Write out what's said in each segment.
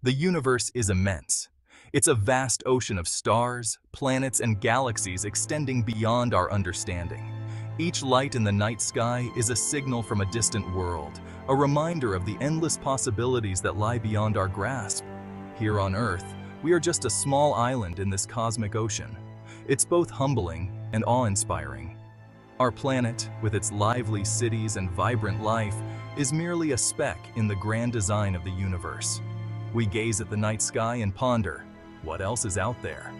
The universe is immense. It's a vast ocean of stars, planets, and galaxies extending beyond our understanding. Each light in the night sky is a signal from a distant world, a reminder of the endless possibilities that lie beyond our grasp. Here on Earth, we are just a small island in this cosmic ocean. It's both humbling and awe-inspiring. Our planet, with its lively cities and vibrant life, is merely a speck in the grand design of the universe. We gaze at the night sky and ponder, what else is out there?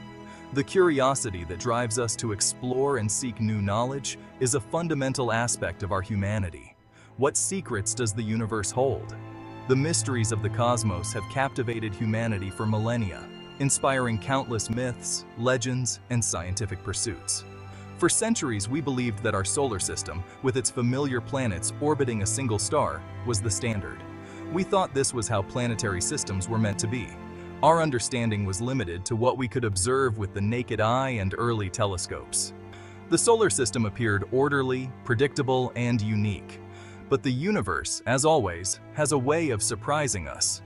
The curiosity that drives us to explore and seek new knowledge is a fundamental aspect of our humanity. What secrets does the universe hold? The mysteries of the cosmos have captivated humanity for millennia, inspiring countless myths, legends, and scientific pursuits. For centuries, we believed that our solar system, with its familiar planets orbiting a single star, was the standard. We thought this was how planetary systems were meant to be. Our understanding was limited to what we could observe with the naked eye and early telescopes. The solar system appeared orderly, predictable, and unique. But the universe, as always, has a way of surprising us.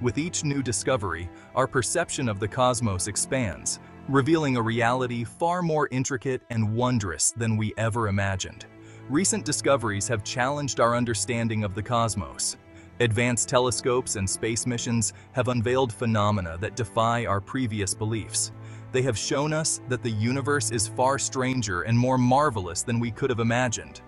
With each new discovery, our perception of the cosmos expands, revealing a reality far more intricate and wondrous than we ever imagined. Recent discoveries have challenged our understanding of the cosmos. Advanced telescopes and space missions have unveiled phenomena that defy our previous beliefs. They have shown us that the universe is far stranger and more marvelous than we could have imagined.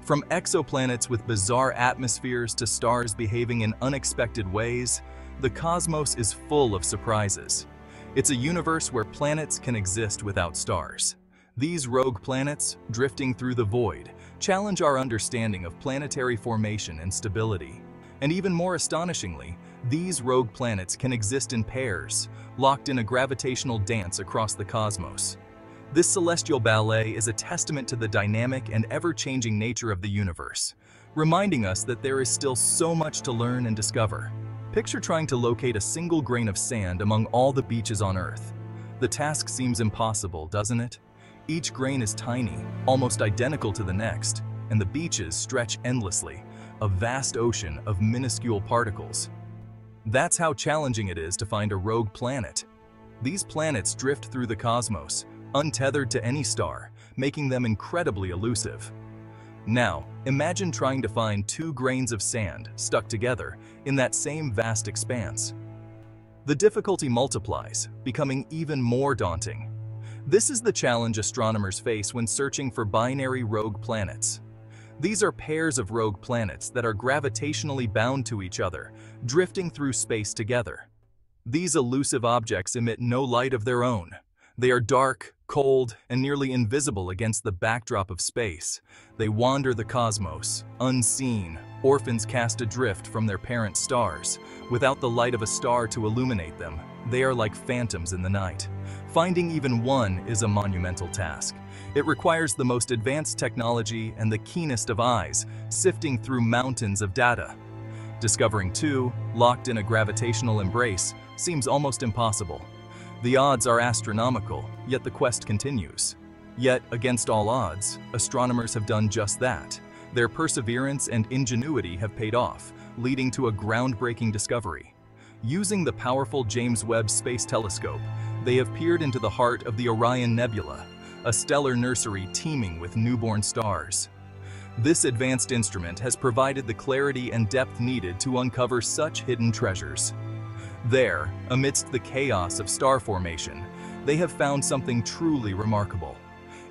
From exoplanets with bizarre atmospheres to stars behaving in unexpected ways, the cosmos is full of surprises. It's a universe where planets can exist without stars. These rogue planets, drifting through the void, challenge our understanding of planetary formation and stability. And even more astonishingly, these rogue planets can exist in pairs, locked in a gravitational dance across the cosmos. This celestial ballet is a testament to the dynamic and ever-changing nature of the universe, reminding us that there is still so much to learn and discover. Picture trying to locate a single grain of sand among all the beaches on Earth. The task seems impossible, doesn't it? Each grain is tiny, almost identical to the next, and the beaches stretch endlessly, a vast ocean of minuscule particles. That's how challenging it is to find a rogue planet. These planets drift through the cosmos, untethered to any star, making them incredibly elusive. Now, imagine trying to find two grains of sand stuck together in that same vast expanse. The difficulty multiplies, becoming even more daunting. This is the challenge astronomers face when searching for binary rogue planets. These are pairs of rogue planets that are gravitationally bound to each other, drifting through space together. These elusive objects emit no light of their own, they are dark, cold, and nearly invisible against the backdrop of space. They wander the cosmos, unseen, orphans cast adrift from their parent stars. Without the light of a star to illuminate them, they are like phantoms in the night. Finding even one is a monumental task. It requires the most advanced technology and the keenest of eyes, sifting through mountains of data. Discovering two, locked in a gravitational embrace, seems almost impossible. The odds are astronomical, yet the quest continues. Yet, against all odds, astronomers have done just that. Their perseverance and ingenuity have paid off, leading to a groundbreaking discovery. Using the powerful James Webb Space Telescope, they have peered into the heart of the Orion Nebula, a stellar nursery teeming with newborn stars. This advanced instrument has provided the clarity and depth needed to uncover such hidden treasures. There, amidst the chaos of star formation, they have found something truly remarkable.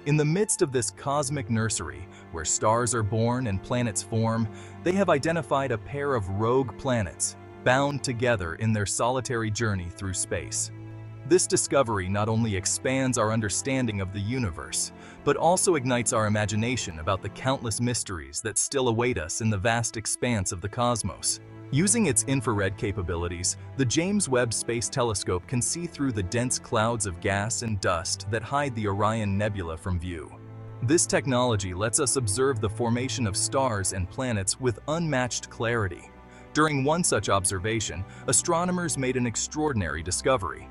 In the midst of this cosmic nursery, where stars are born and planets form, they have identified a pair of rogue planets, bound together in their solitary journey through space. This discovery not only expands our understanding of the universe, but also ignites our imagination about the countless mysteries that still await us in the vast expanse of the cosmos. Using its infrared capabilities, the James Webb Space Telescope can see through the dense clouds of gas and dust that hide the Orion Nebula from view. This technology lets us observe the formation of stars and planets with unmatched clarity. During one such observation, astronomers made an extraordinary discovery.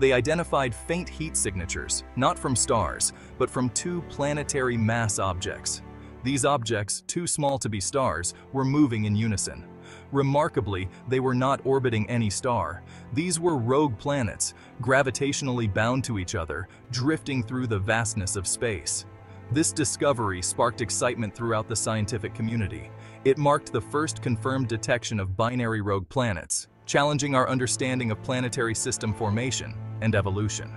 They identified faint heat signatures, not from stars, but from two planetary mass objects. These objects, too small to be stars, were moving in unison. Remarkably, they were not orbiting any star. These were rogue planets, gravitationally bound to each other, drifting through the vastness of space. This discovery sparked excitement throughout the scientific community. It marked the first confirmed detection of binary rogue planets, challenging our understanding of planetary system formation and evolution.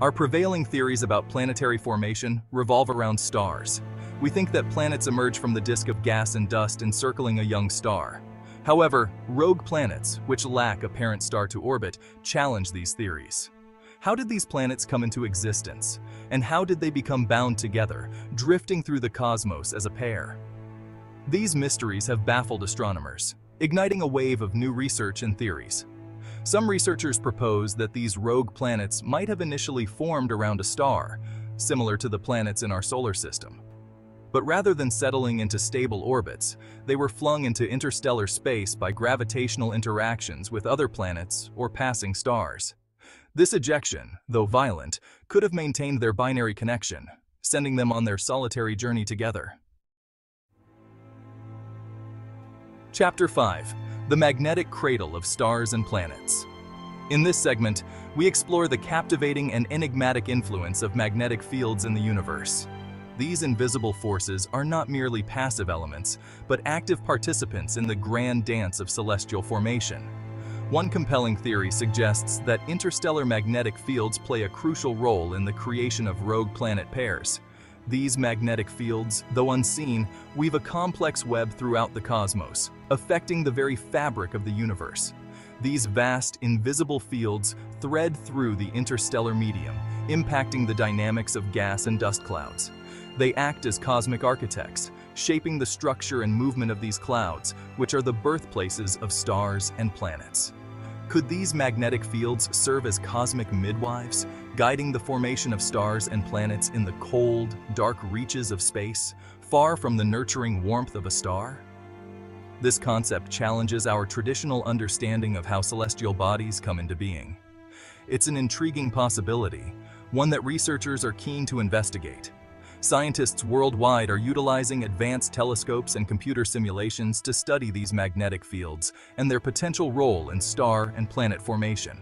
Our prevailing theories about planetary formation revolve around stars. We think that planets emerge from the disk of gas and dust encircling a young star. However, rogue planets, which lack a parent star to orbit, challenge these theories. How did these planets come into existence? And how did they become bound together, drifting through the cosmos as a pair? These mysteries have baffled astronomers, igniting a wave of new research and theories. Some researchers propose that these rogue planets might have initially formed around a star, similar to the planets in our solar system. But rather than settling into stable orbits, they were flung into interstellar space by gravitational interactions with other planets or passing stars. This ejection, though violent, could have maintained their binary connection, sending them on their solitary journey together. Chapter 5 the magnetic cradle of stars and planets. In this segment, we explore the captivating and enigmatic influence of magnetic fields in the universe. These invisible forces are not merely passive elements, but active participants in the grand dance of celestial formation. One compelling theory suggests that interstellar magnetic fields play a crucial role in the creation of rogue planet pairs. These magnetic fields, though unseen, weave a complex web throughout the cosmos, affecting the very fabric of the universe. These vast, invisible fields thread through the interstellar medium, impacting the dynamics of gas and dust clouds. They act as cosmic architects, shaping the structure and movement of these clouds, which are the birthplaces of stars and planets. Could these magnetic fields serve as cosmic midwives, guiding the formation of stars and planets in the cold, dark reaches of space, far from the nurturing warmth of a star? This concept challenges our traditional understanding of how celestial bodies come into being. It's an intriguing possibility, one that researchers are keen to investigate. Scientists worldwide are utilizing advanced telescopes and computer simulations to study these magnetic fields and their potential role in star and planet formation.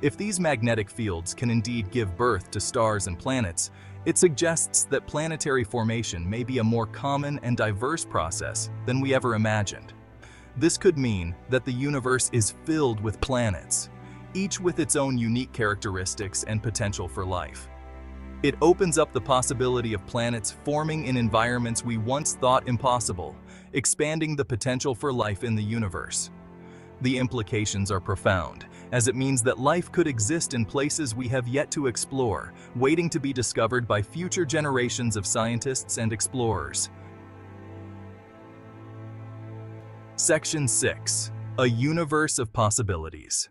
If these magnetic fields can indeed give birth to stars and planets, it suggests that planetary formation may be a more common and diverse process than we ever imagined. This could mean that the universe is filled with planets, each with its own unique characteristics and potential for life. It opens up the possibility of planets forming in environments we once thought impossible, expanding the potential for life in the universe. The implications are profound, as it means that life could exist in places we have yet to explore, waiting to be discovered by future generations of scientists and explorers. Section 6. A Universe of Possibilities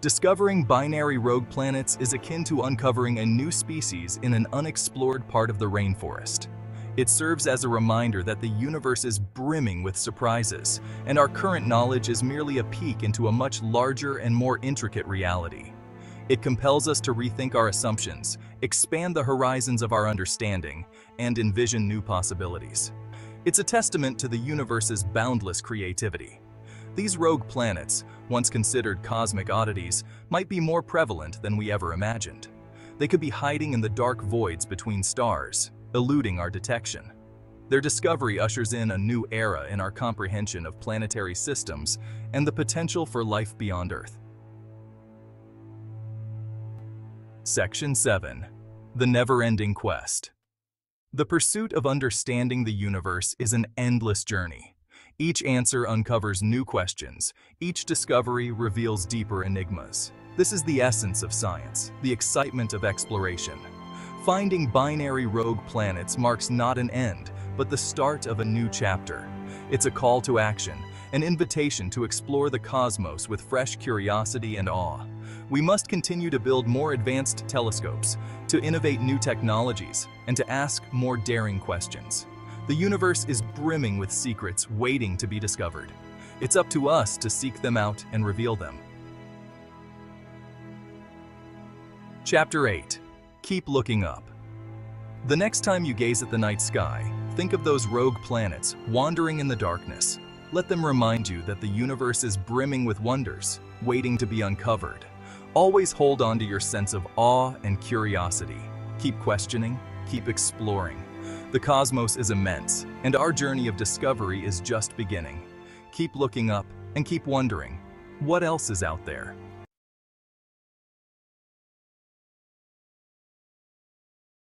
Discovering binary rogue planets is akin to uncovering a new species in an unexplored part of the rainforest. It serves as a reminder that the universe is brimming with surprises, and our current knowledge is merely a peek into a much larger and more intricate reality. It compels us to rethink our assumptions, expand the horizons of our understanding, and envision new possibilities. It's a testament to the universe's boundless creativity. These rogue planets, once considered cosmic oddities, might be more prevalent than we ever imagined. They could be hiding in the dark voids between stars, eluding our detection. Their discovery ushers in a new era in our comprehension of planetary systems and the potential for life beyond Earth. Section 7. The Never-Ending Quest The pursuit of understanding the universe is an endless journey. Each answer uncovers new questions. Each discovery reveals deeper enigmas. This is the essence of science, the excitement of exploration. Finding binary rogue planets marks not an end, but the start of a new chapter. It's a call to action, an invitation to explore the cosmos with fresh curiosity and awe. We must continue to build more advanced telescopes, to innovate new technologies, and to ask more daring questions. The universe is brimming with secrets waiting to be discovered. It's up to us to seek them out and reveal them. Chapter 8 Keep looking up. The next time you gaze at the night sky, Think of those rogue planets wandering in the darkness. Let them remind you that the universe is brimming with wonders, waiting to be uncovered. Always hold on to your sense of awe and curiosity. Keep questioning, keep exploring. The cosmos is immense, and our journey of discovery is just beginning. Keep looking up and keep wondering, what else is out there?